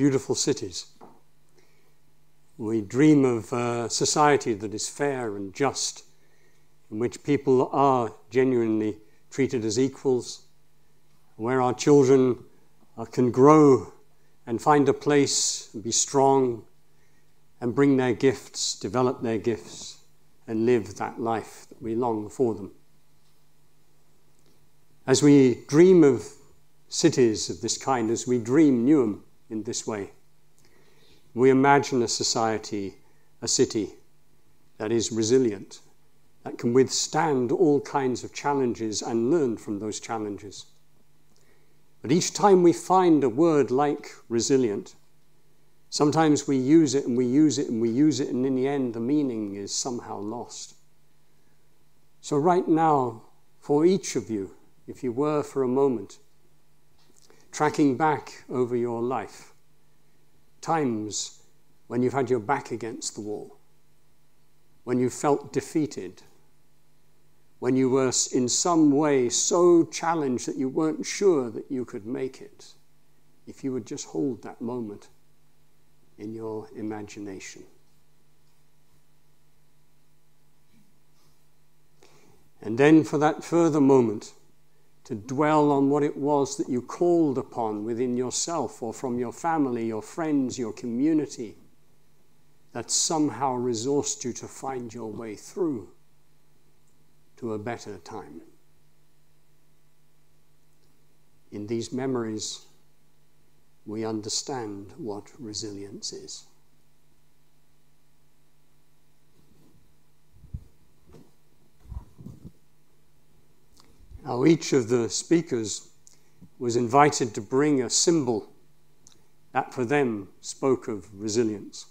beautiful cities. We dream of a society that is fair and just, in which people are genuinely treated as equals, where our children uh, can grow and find a place and be strong and bring their gifts, develop their gifts, and live that life that we long for them. As we dream of cities of this kind, as we dream Newham in this way, we imagine a society, a city that is resilient, that can withstand all kinds of challenges and learn from those challenges. But each time we find a word like resilient, sometimes we use it and we use it and we use it, and in the end, the meaning is somehow lost. So, right now, for each of you, if you were for a moment tracking back over your life, times when you've had your back against the wall, when you felt defeated, when you were in some way so challenged that you weren't sure that you could make it, if you would just hold that moment in your imagination. And then for that further moment, to dwell on what it was that you called upon within yourself or from your family, your friends, your community, that somehow resourced you to find your way through to a better time. In these memories, we understand what resilience is. Now, each of the speakers was invited to bring a symbol that for them spoke of resilience.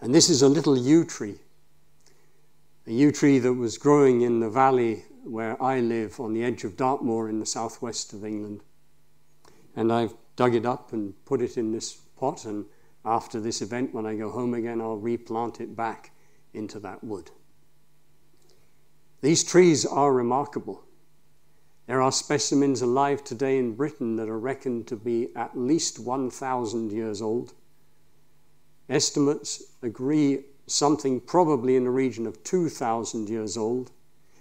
And this is a little yew tree a yew tree that was growing in the valley where I live on the edge of Dartmoor in the southwest of England. And I've dug it up and put it in this pot, and after this event, when I go home again, I'll replant it back into that wood. These trees are remarkable. There are specimens alive today in Britain that are reckoned to be at least 1,000 years old. Estimates agree something probably in the region of 2,000 years old,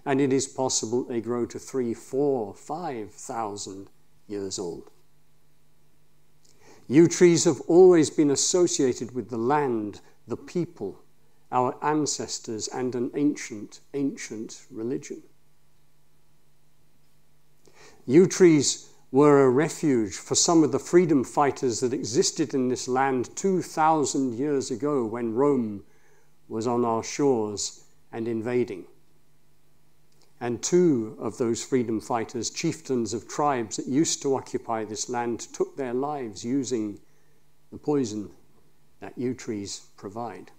and it is possible they grow to three, four, five thousand years old. Yew trees have always been associated with the land, the people, our ancestors, and an ancient, ancient religion. Yew trees were a refuge for some of the freedom fighters that existed in this land 2,000 years ago when Rome was on our shores and invading. And two of those freedom fighters, chieftains of tribes that used to occupy this land, took their lives using the poison that yew trees provide.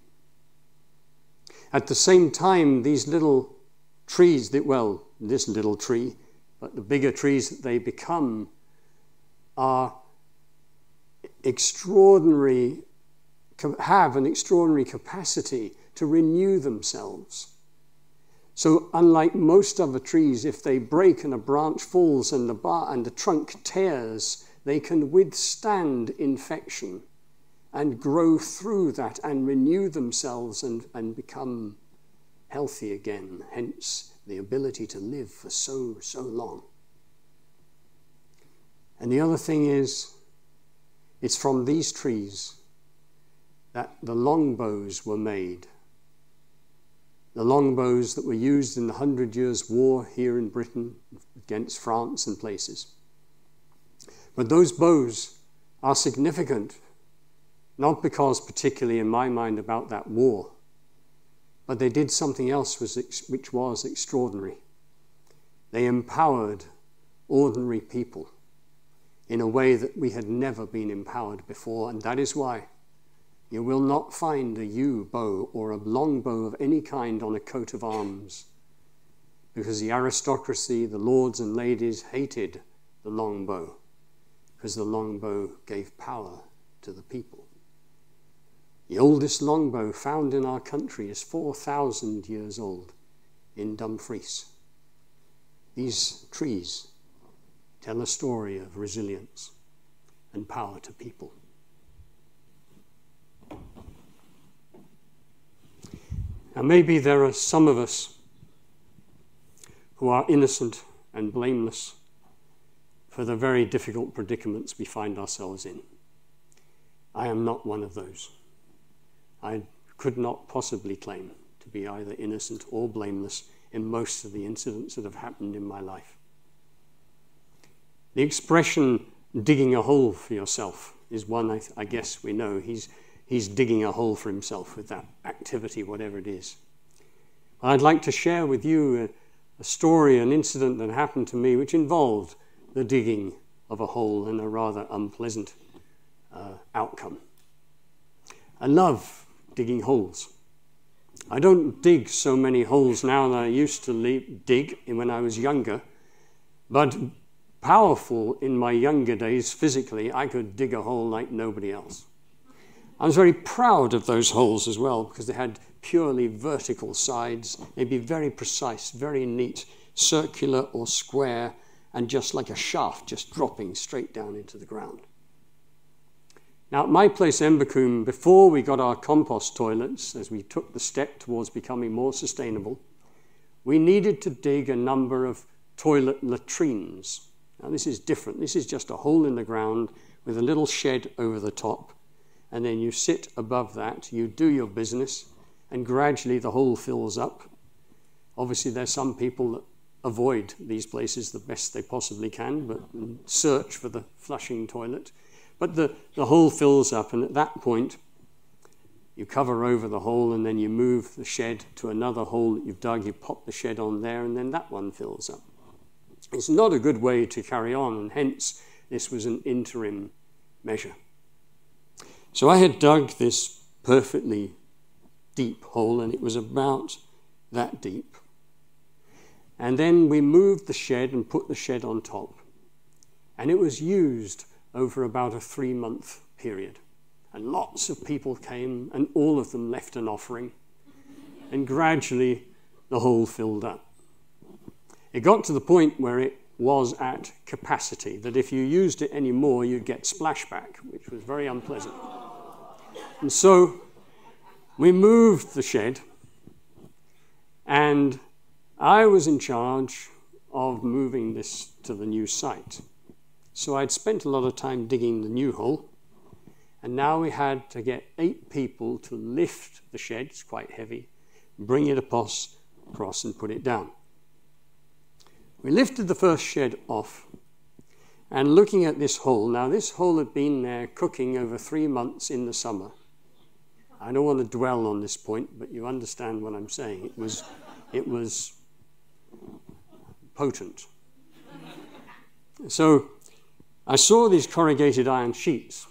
At the same time, these little trees, that, well, this little tree, but the bigger trees that they become, are extraordinary, have an extraordinary capacity to renew themselves. So, unlike most other trees, if they break and a branch falls and the, bar and the trunk tears, they can withstand infection and grow through that and renew themselves and, and become healthy again. Hence, the ability to live for so, so long. And the other thing is, it's from these trees that the longbows were made the longbows that were used in the Hundred Years' War here in Britain against France and places. But those bows are significant, not because, particularly in my mind, about that war, but they did something else which was extraordinary. They empowered ordinary people in a way that we had never been empowered before, and that is why you will not find a yew bow or a long bow of any kind on a coat of arms, because the aristocracy, the lords and ladies, hated the long bow, because the long bow gave power to the people. The oldest longbow found in our country is 4,000 years old in Dumfries. These trees tell a story of resilience and power to people. And maybe there are some of us who are innocent and blameless for the very difficult predicaments we find ourselves in. I am not one of those. I could not possibly claim to be either innocent or blameless in most of the incidents that have happened in my life. The expression digging a hole for yourself is one I, I guess we know. He's, he's digging a hole for himself with that activity, whatever it is. I'd like to share with you a, a story, an incident that happened to me which involved the digging of a hole and a rather unpleasant uh, outcome. I love digging holes. I don't dig so many holes now that I used to dig when I was younger, but powerful in my younger days physically, I could dig a hole like nobody else. I was very proud of those holes as well because they had purely vertical sides. They'd be very precise, very neat, circular or square, and just like a shaft just dropping straight down into the ground. Now, at my place, Embercombe, before we got our compost toilets, as we took the step towards becoming more sustainable, we needed to dig a number of toilet latrines. Now, this is different. This is just a hole in the ground with a little shed over the top, and then you sit above that, you do your business, and gradually the hole fills up. Obviously, there's some people that avoid these places the best they possibly can, but search for the flushing toilet. But the, the hole fills up, and at that point, you cover over the hole and then you move the shed to another hole that you've dug, you pop the shed on there, and then that one fills up. It's not a good way to carry on, and hence this was an interim measure. So I had dug this perfectly deep hole, and it was about that deep. And then we moved the shed and put the shed on top. And it was used over about a three month period. And lots of people came, and all of them left an offering. And gradually, the hole filled up. It got to the point where it was at capacity, that if you used it anymore, you'd get splashback, which was very unpleasant. And so we moved the shed, and I was in charge of moving this to the new site. So I'd spent a lot of time digging the new hole, and now we had to get eight people to lift the shed, it's quite heavy, bring it across, across and put it down. We lifted the first shed off, and looking at this hole, now this hole had been there cooking over three months in the summer. I don't want to dwell on this point, but you understand what I'm saying. It was, it was potent. So I saw these corrugated iron sheets,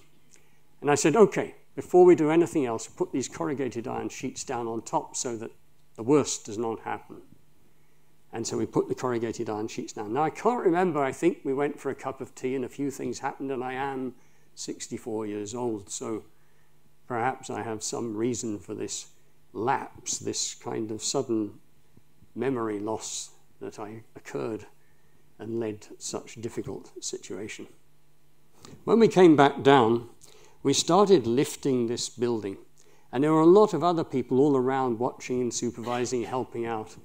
and I said, okay, before we do anything else, put these corrugated iron sheets down on top so that the worst does not happen. And so we put the corrugated iron sheets down. Now, I can't remember, I think we went for a cup of tea and a few things happened, and I am 64 years old, so perhaps I have some reason for this lapse, this kind of sudden memory loss that I occurred and led to such difficult situation. When we came back down, we started lifting this building, and there were a lot of other people all around watching and supervising, helping out.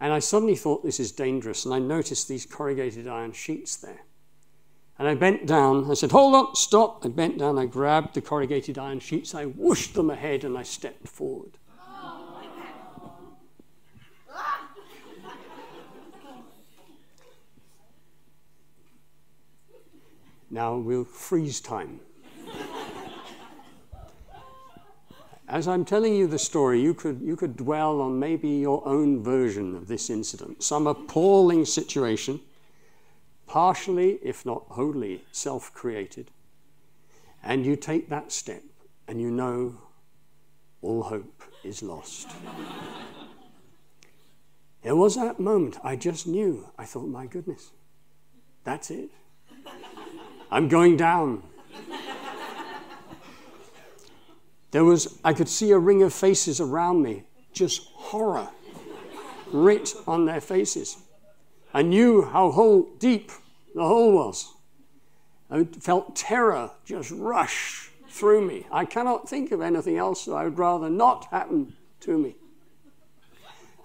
And I suddenly thought this is dangerous, and I noticed these corrugated iron sheets there. And I bent down, I said, Hold on, stop. I bent down, I grabbed the corrugated iron sheets, I whooshed them ahead, and I stepped forward. Now we'll freeze time. As I'm telling you the story, you could, you could dwell on maybe your own version of this incident, some appalling situation, partially, if not wholly, self created. And you take that step and you know all hope is lost. There was that moment I just knew. I thought, my goodness, that's it. I'm going down. There was, I could see a ring of faces around me, just horror writ on their faces. I knew how whole, deep the hole was. I felt terror just rush through me. I cannot think of anything else that I would rather not happen to me.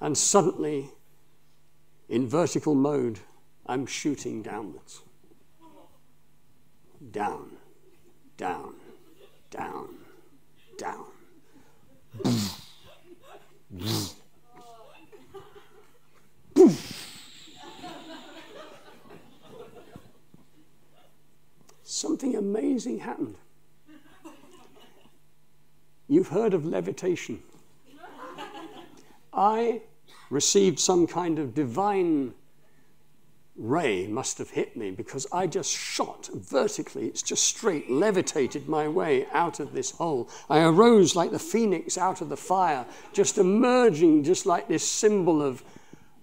And suddenly, in vertical mode, I'm shooting downwards. Down, down, down, down. Something amazing happened. You've heard of levitation. I received some kind of divine ray must have hit me because I just shot vertically. It's just straight, levitated my way out of this hole. I arose like the phoenix out of the fire, just emerging just like this symbol of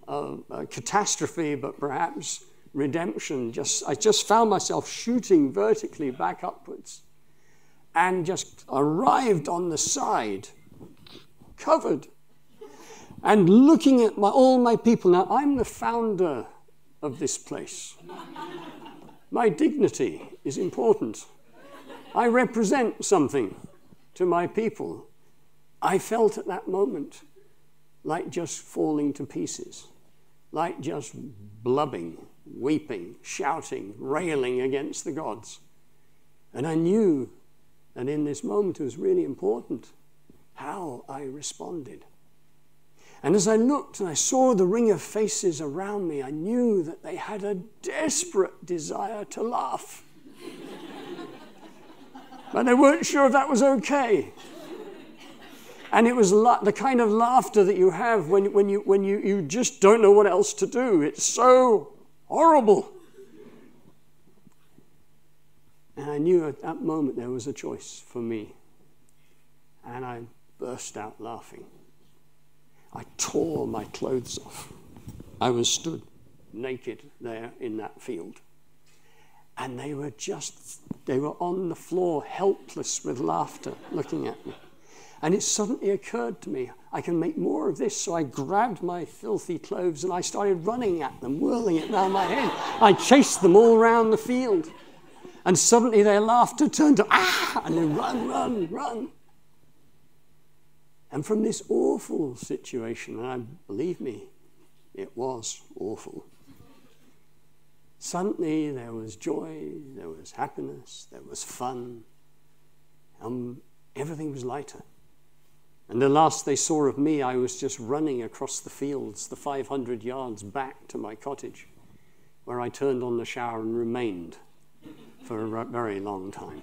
uh, catastrophe, but perhaps redemption. Just, I just found myself shooting vertically back upwards and just arrived on the side, covered, and looking at my, all my people. Now, I'm the founder of this place. My dignity is important. I represent something to my people. I felt at that moment like just falling to pieces, like just blubbing, weeping, shouting, railing against the gods. And I knew that in this moment it was really important how I responded. And as I looked and I saw the ring of faces around me, I knew that they had a desperate desire to laugh. but they weren't sure if that was okay. And it was la- the kind of laughter that you have when, when, you, when you, you just don't know what else to do. It's so horrible. And I knew at that moment there was a choice for me. And I burst out laughing. I tore my clothes off. I was stood naked there in that field. And they were just, they were on the floor, helpless with laughter, looking at me. And it suddenly occurred to me, I can make more of this. So I grabbed my filthy clothes and I started running at them, whirling it round my head. I chased them all round the field. And suddenly their laughter turned to ah, and they run, run, run. And from this awful situation, and believe me, it was awful. Suddenly there was joy, there was happiness, there was fun, everything was lighter. And the last they saw of me, I was just running across the fields, the 500 yards back to my cottage, where I turned on the shower and remained for a very long time.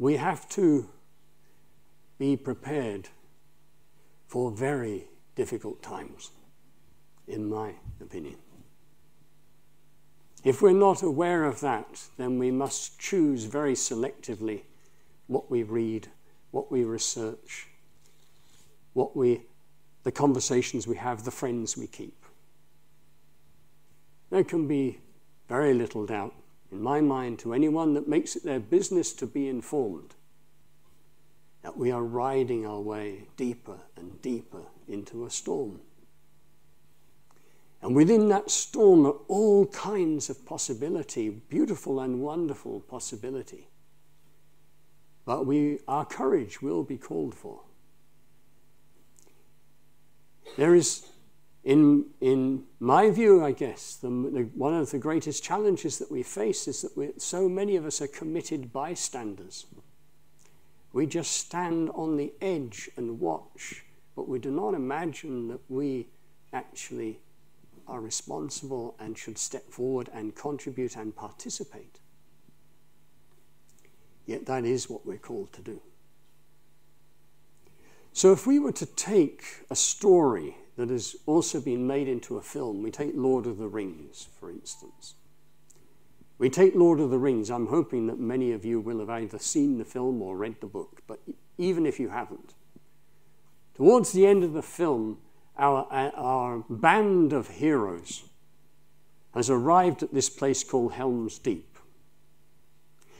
We have to be prepared for very difficult times, in my opinion. If we're not aware of that, then we must choose very selectively what we read, what we research, what we, the conversations we have, the friends we keep. There can be very little doubt in my mind, to anyone that makes it their business to be informed that we are riding our way deeper and deeper into a storm. And within that storm are all kinds of possibility, beautiful and wonderful possibility. But we, our courage will be called for. There is in, in my view, I guess, the, the, one of the greatest challenges that we face is that so many of us are committed bystanders. We just stand on the edge and watch, but we do not imagine that we actually are responsible and should step forward and contribute and participate. Yet that is what we're called to do. So if we were to take a story that has also been made into a film. We take Lord of the Rings, for instance. We take Lord of the Rings. I'm hoping that many of you will have either seen the film or read the book, but even if you haven't, towards the end of the film, our, our band of heroes has arrived at this place called Helm's Deep.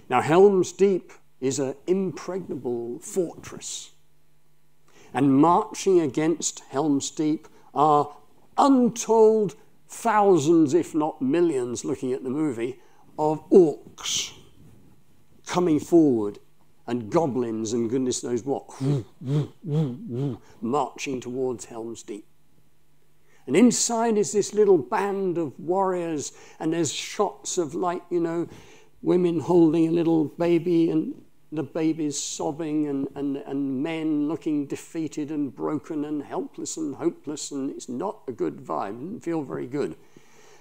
Now, Helm's Deep is an impregnable fortress and marching against Helm's Deep are untold thousands, if not millions, looking at the movie, of orcs coming forward and goblins and goodness knows what, marching towards Helm's Deep. And inside is this little band of warriors, and there's shots of, like, you know, women holding a little baby and the babies sobbing, and, and, and men looking defeated and broken and helpless and hopeless, and it's not a good vibe. Didn't feel very good.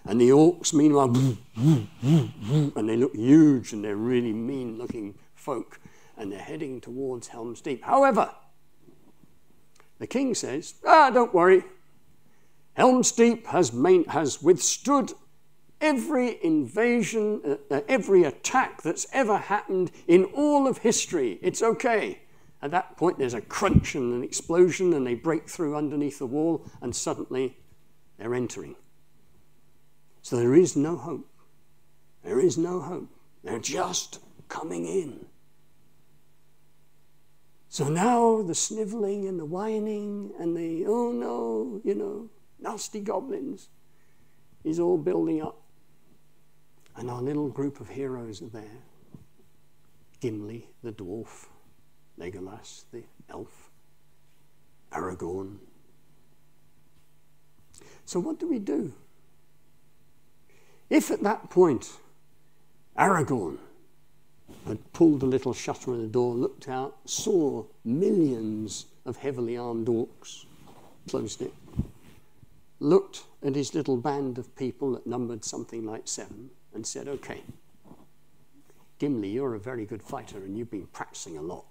And the orcs, meanwhile, and they look huge and they're really mean looking folk, and they're heading towards Helm's Deep. However, the king says, Ah, don't worry. Helm's Deep has, main, has withstood every invasion, uh, uh, every attack that's ever happened in all of history. It's okay. At that point, there's a crunch and an explosion, and they break through underneath the wall, and suddenly they're entering. So there is no hope. There is no hope. They're just coming in. So now the sniveling and the whining and the, oh no, you know, nasty goblins is all building up. And our little group of heroes are there Gimli, the dwarf, Legolas, the elf, Aragorn. So, what do we do? If at that point Aragorn had pulled the little shutter on the door, looked out, saw millions of heavily armed orcs, closed it, looked at his little band of people that numbered something like seven, and said, Okay, Gimli, you're a very good fighter and you've been practicing a lot.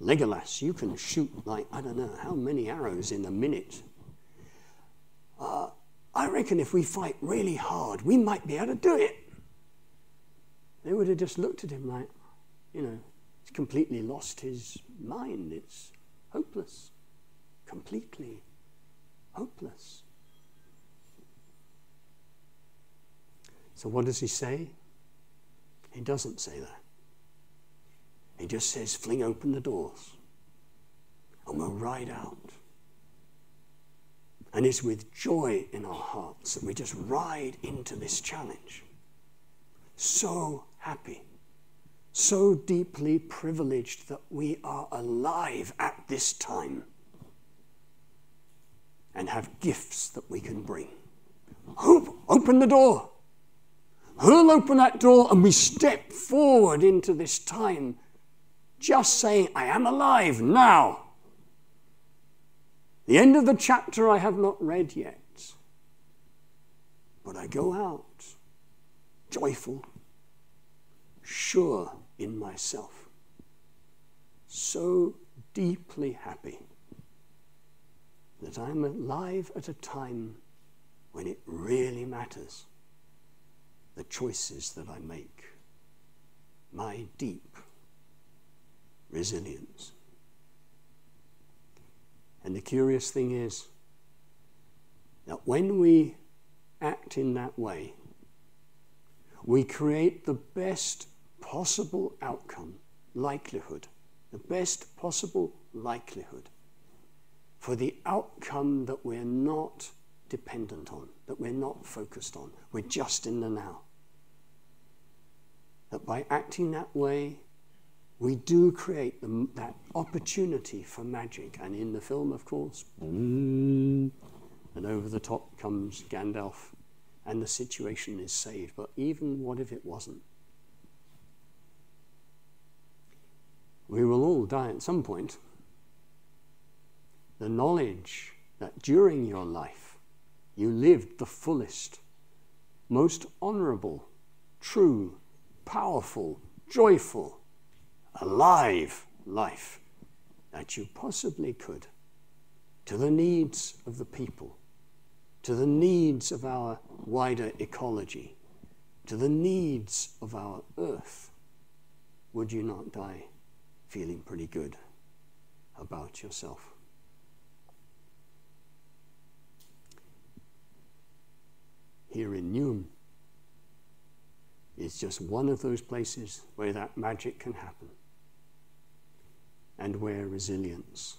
Legolas, you can shoot like, I don't know, how many arrows in a minute. Uh, I reckon if we fight really hard, we might be able to do it. They would have just looked at him like, you know, he's completely lost his mind. It's hopeless. Completely hopeless. So, what does he say? He doesn't say that. He just says, fling open the doors and we'll ride out. And it's with joy in our hearts that we just ride into this challenge. So happy, so deeply privileged that we are alive at this time and have gifts that we can bring. Open the door hurl open that door and we step forward into this time just saying, I am alive now. The end of the chapter I have not read yet, but I go out joyful, sure in myself, so deeply happy that I'm alive at a time when it really matters choices that I make, my deep resilience. And the curious thing is that when we act in that way, we create the best possible outcome, likelihood, the best possible likelihood for the outcome that we're not dependent on, that we're not focused on. We're just in the now that by acting that way, we do create the, that opportunity for magic. And in the film, of course, and over the top comes Gandalf, and the situation is saved. But even what if it wasn't? We will all die at some point. The knowledge that during your life you lived the fullest, most honorable, true, powerful, joyful, alive life that you possibly could to the needs of the people, to the needs of our wider ecology, to the needs of our earth, would you not die feeling pretty good about yourself? Here in Newham, is just one of those places where that magic can happen and where resilience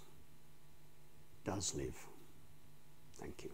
does live. Thank you.